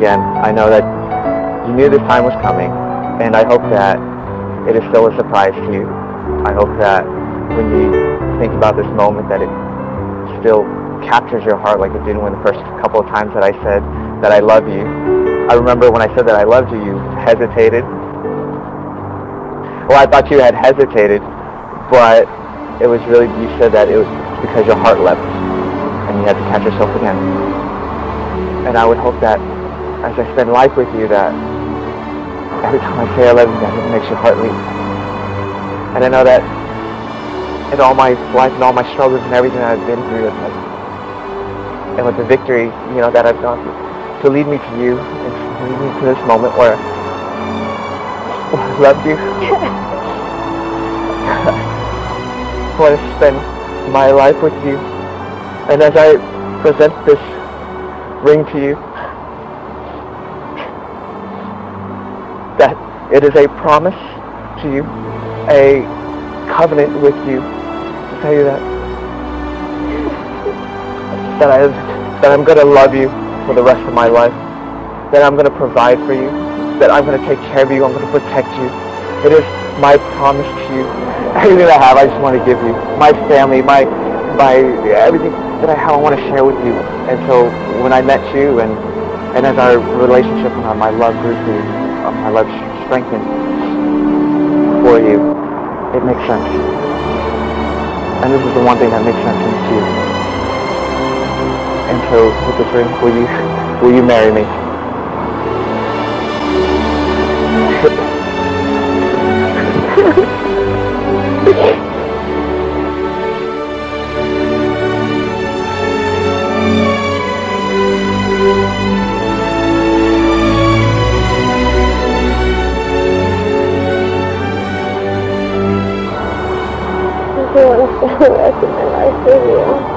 again, I know that you knew this time was coming, and I hope that it is still a surprise to you. I hope that when you think about this moment that it still captures your heart like it did when the first couple of times that I said that I love you. I remember when I said that I loved you, you hesitated. Well, I thought you had hesitated, but it was really, you said that it was because your heart leapt and you had to catch yourself again. And I would hope that as I spend life with you that every time I say I love you, that it makes your heart leap. And I know that in all my life and all my struggles and everything I've been through, it's like, and with the victory, you know, that I've gone through, to lead me to you and to lead me to this moment where, I loved you. I want to spend my life with you. And as I present this ring to you, it is a promise to you, a covenant with you to tell you that that I that I'm gonna love you for the rest of my life, that I'm gonna provide for you, that I'm gonna take care of you, I'm gonna protect you. It is my promise to you. Everything I have, I just want to give you. My family, my my everything that I have, I want to share with you. And so when I met you, and and as our relationship and my love grew to um, my love for you, it makes sense. And this is the one thing that makes sense to you. And so with this ring, will you will you marry me? I want to spend the rest of my life with you.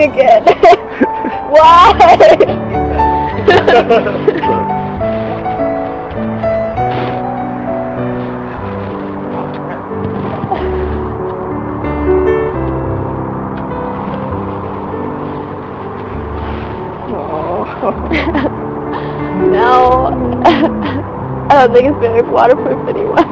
Again. Why? no. I don't think it's very waterproof anymore.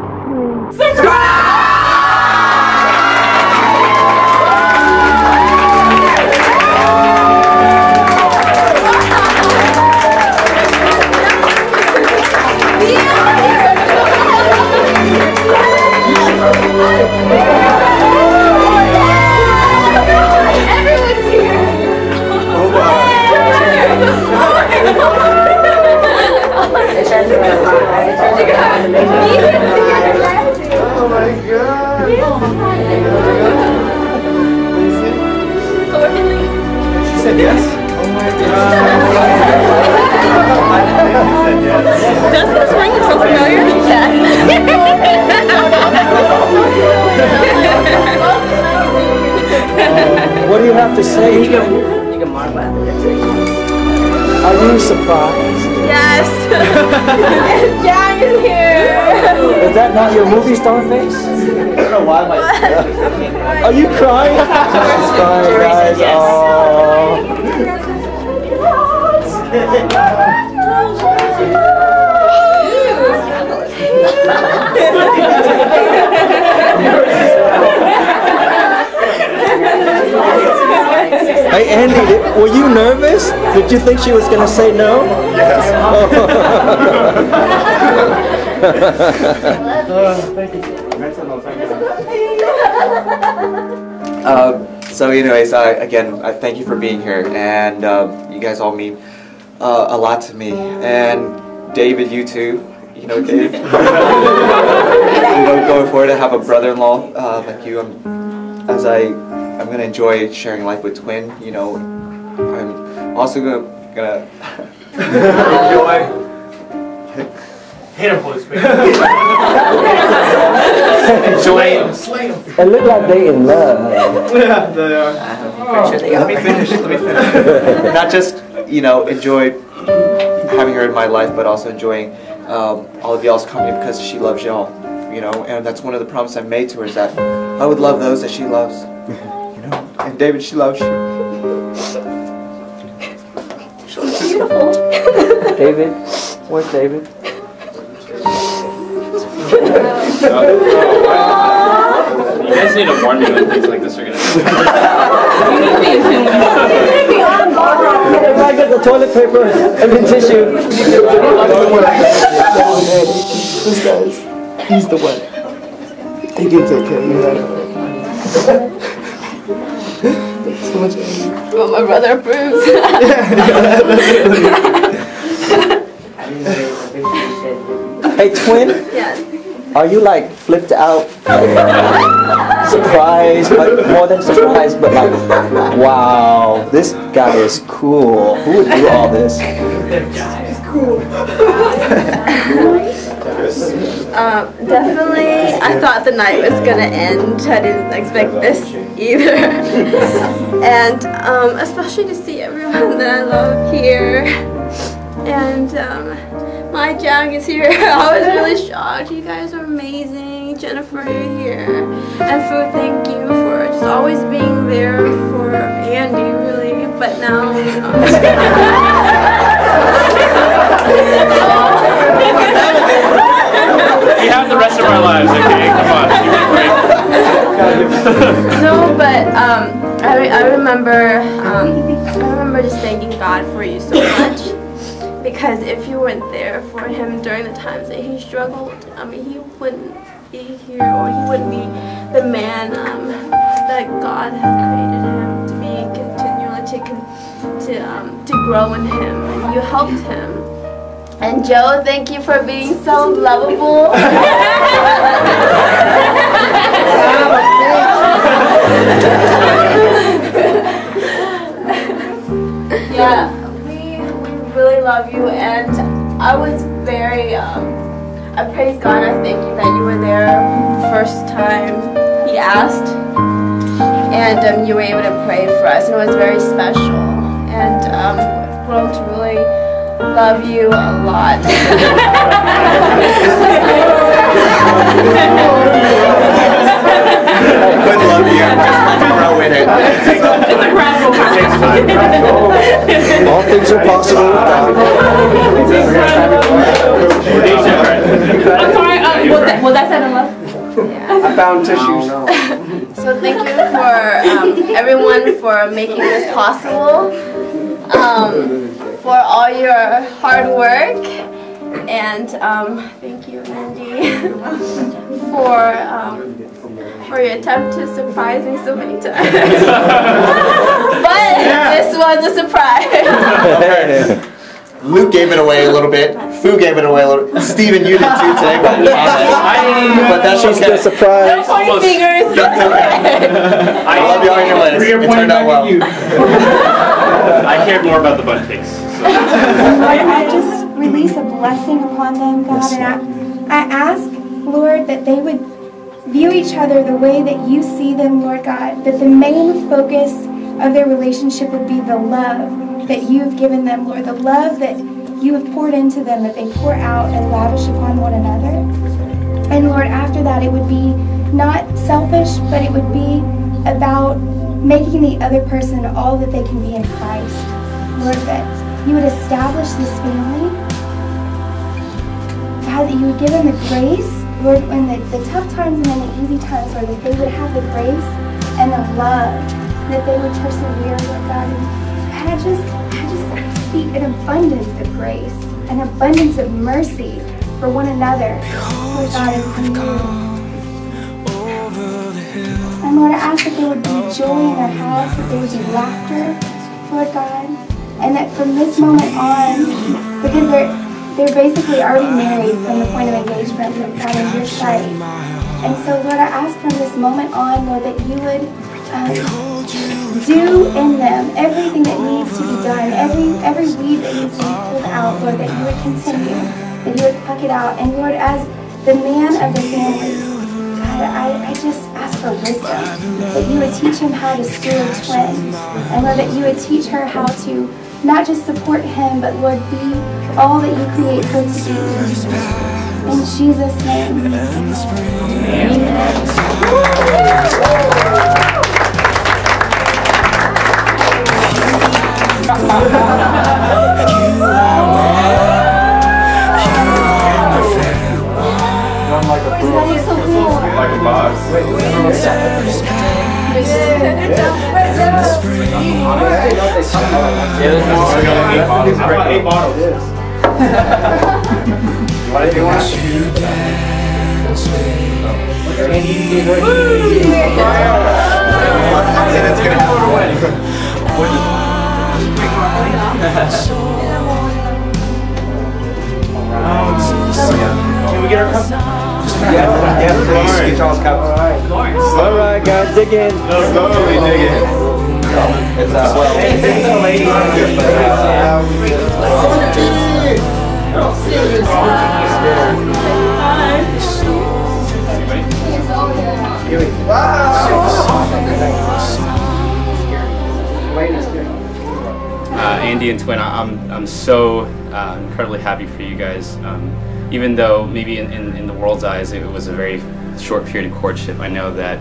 You have to say? You can, you can modify it. Are you surprised? yes. Jack is here. Is that not your movie star face? I don't know why my. Are you crying? She's crying, guys. Oh. Hey Andy, did- were you nervous? Did you think she was gonna say no? Uh, so, anyways, I, again, I thank you for being here, and uh, you guys all mean uh, a lot to me. And David, you too. You know, Dave. you know, going forward to have a brother-in-law uh, like you. I'm, as I, I'm gonna enjoy sharing life with Tuyen. You know, I'm also gonna, gonna enjoy. Hit him, Holy Spirit. enjoy. It look like they in love. Yeah, they are. Pretty sure they Let me finish. Let me finish. Not just you know enjoy having her in my life, but also enjoying um, all of y'all's company because she loves y'all. You know, and that's one of the promises I made to her is that I would love those that she loves. You know, and David, she loves you. David, where's David? You guys need to warn me when things like this are gonna happen. I get the toilet paper and the tissue. This guy's, he's the one. He can take care of you. so much energy. But my brother approves. Hey, Tuyen, yes. are you like flipped out? surprised, but more than surprised, but like, wow, this guy is cool. Who would do all this? Um, definitely, I thought the night was gonna end. I didn't expect this either. and um, especially to see everyone that I love here. And um, my Jang is here. I was really shocked. You guys are amazing. Jennifer, you're here. And Fu, thank you for just always being there for Andy, really. But now, We just thanking God for you so much because if you weren't there for him during the times that he struggled, I mean, he wouldn't be here or he wouldn't be the man um, that God had created him to be continually to con- to um, to grow in him. And you helped him. And Joe, thank you for being so lovable. yeah, we, we really love you, and I was very, um, I praise God, I thank you that you were there first time he asked, and um, you were able to pray for us, and it was very special, and um, I've grown to really love you a lot. Couldn't love you. Just grow in it. All things are possible with God. I'm sorry, um, was that, was that said enough? I found tissues. So thank you for um, everyone for making this possible, um, for all your hard work, and um, thank you, Andy, for um, for your attempt to surprise me so many times. but this was a surprise. There it is. Luke gave it away a little bit. Fu gave it away a little. Stephen, you did too today, but, but that's She's okay. the surprise. Pointing Almost. fingers. That's okay. I love you anyways. It turned out well. I cared more about the butt cakes. So. Lord, I just release a blessing upon them, God, and I, I ask, Lord, that they would view each other the way that you see them, Lord God, that the main focus of their relationship would be the love that you've given them, Lord, the love that you have poured into them, that they pour out and lavish upon one another. And Lord, after that, it would be not selfish, but it would be about making the other person all that they can be in Christ. Lord, that you would establish this family. God, that you would give them the grace, Lord, in the, the tough times and in the easy times, Lord, that they would have the grace and the love, that they would persevere, Lord God. And I just, I just speak an abundance of grace, an abundance of mercy for one another, Lord God, and for you. And Lord, I ask that there would be joy in our house, that there would be laughter, Lord God, and that from this moment on, because they're they're basically already married from the point of engagement, God, in your sight. And so, Lord, I ask from this moment on, Lord, that you would um, do in them everything that needs to be done, every every weed that needs to be pulled out, Lord, that you would continue, that you would pluck it out. And Lord, as the man of the family, God, I, I just ask for wisdom, that you would teach him how to steward twins, and Lord, that you would teach her how to not just support him, but Lord, be all that you create her to be. In Jesus' name. Like a boss. Eight bottles. Eight bottles. Yes. What if you want? That's gonna happen. Can we get our cup? Yeah, yeah, please. Get y'all's cup. All right, guys, dig in. Slowly dig it. It's uh, well. Uh, Andy and Tuyen, I- I'm, I'm so uh, incredibly happy for you guys. Um, even though maybe in, in, in the world's eyes it was a very short period of courtship, I know that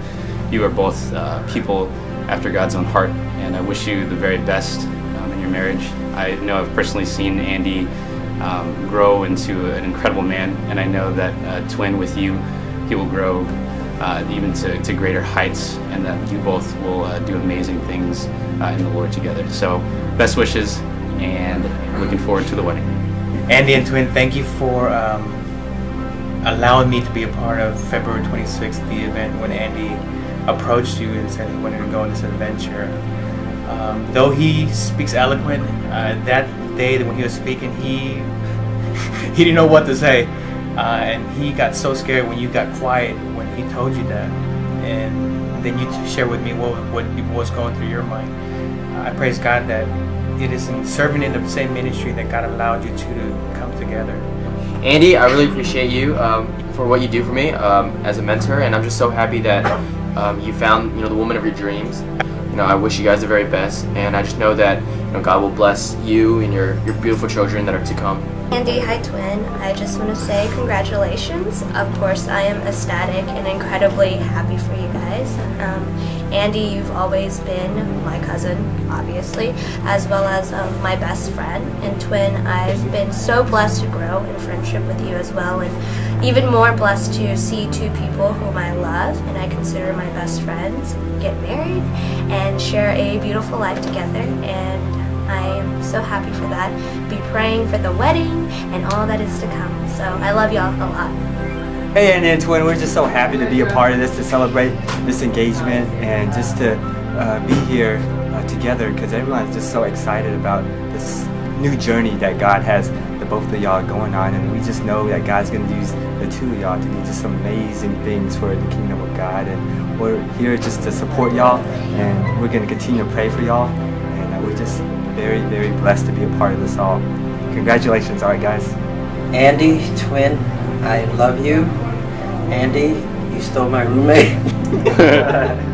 you are both uh, people after God's own heart, and I wish you the very best um, in your marriage. I know I've personally seen Andy um, grow into an incredible man, and I know that uh, Tuyen with you, he will grow uh, even to, to greater heights, and that you both will uh, do amazing things uh, in the Lord together. So, best wishes, and looking forward to the wedding. Andy and Tuyen, thank you for um, allowing me to be a part of February 26th, the event when Andy approached you and said he wanted to go on this adventure. Um, though he speaks eloquent, uh, that day when he was speaking, he he didn't know what to say, uh, and he got so scared when you got quiet when he told you that, and then you share with me what what was going through your mind. I praise God that it is in serving in the same ministry that God allowed you two to come together. Andy, I really appreciate you um, for what you do for me um, as a mentor, and I'm just so happy that um, you found you know the woman of your dreams. You know, I wish you guys the very best, and I just know that you know God will bless you and your your beautiful children that are to come. Andy, hi Tuyen. I just want to say congratulations. Of course, I am ecstatic and incredibly happy for you guys. Um, Andy, you've always been my cousin, obviously, as well as um, my best friend. And Tuyen, I've been so blessed to grow in friendship with you as well, and even more blessed to see two people whom I love and I consider my best friends get married and share a beautiful life together. And I am so happy for that. Be praying for the wedding and all that is to come. So I love y'all a lot. Hey, and Tuyen, we're just so happy to be a part of this, to celebrate this engagement, and just to uh, be here uh, together because everyone's just so excited about this new journey that God has both of y'all going on, and we just know that God's going to use the two of y'all to do just amazing things for the kingdom of God, and we're here just to support y'all, and we're going to continue to pray for y'all, and we're just very, very blessed to be a part of this all. Congratulations, all right, guys. Andy, Tuyen, I love you. Andy, you stole my roommate.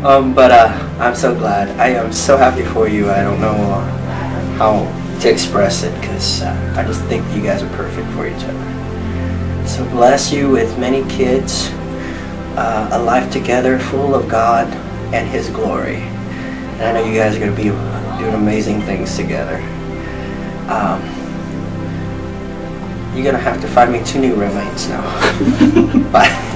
um, but uh, I'm so glad. I am so happy for you. I don't know uh, how to express it because uh, I just think you guys are perfect for each other. So bless you with many kids, uh, a life together full of God and His glory. And I know you guys are going to be doing amazing things together. Um, you're gonna have to find me two new roommates now. Bye.